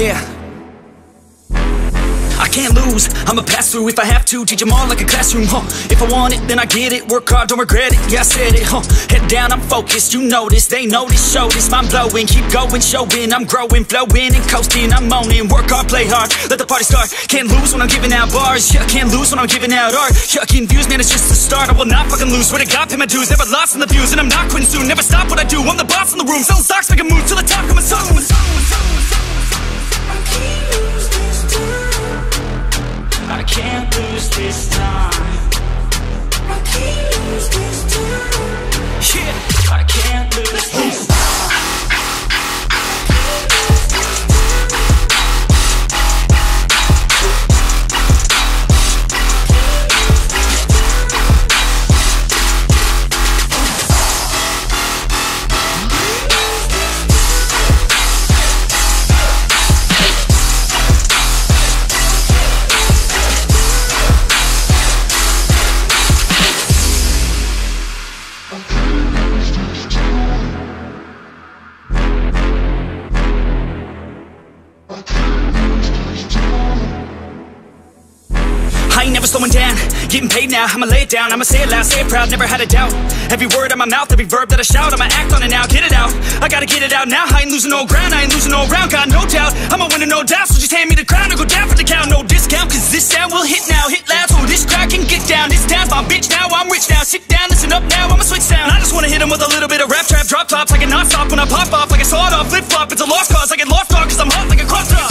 Yeah. I can't lose, I'ma pass through if I have to Teach them all like a classroom, huh? If I want it, then I get it. Work hard, don't regret it, yeah I said it, huh? Head down, I'm focused, you this They this, show this, mind blowing. Keep going, showing, I'm growing Flowing and coasting, I'm owning Work hard, play hard, let the party start. Can't lose when I'm giving out bars. Yeah, can't lose when I'm giving out art. Yeah, views, man, it's just the start. I will not fucking lose, swear to God, pay my dues. Never lost in the views, and I'm not quitting soon. Never stop what I do, I'm the boss in the room. Selling stocks, making moves to the top, coming soon I can't lose this time. I ain't never slowing down, getting paid now, I'ma lay it down, I'ma say it loud, say it proud, never had a doubt. Every word out my mouth, every verb that I shout, I'ma act on it now, get it out. I gotta get it out now, I ain't losing no ground, I ain't losing no round, got no doubt. I'ma win no doubt, so just hand me the crown or go down for the count. No discount, cause this sound will hit now, hit loud So this crowd can get down, this town's my bitch now, I'm rich now. Sit down, listen up now, I'ma switch sound. I just wanna hit 'em with a little bit of rap trap, drop tops. I can not stop when I pop off, like a sawed off, flip flop It's a lost cause, I get lost dog, cause I'm hot like a crop top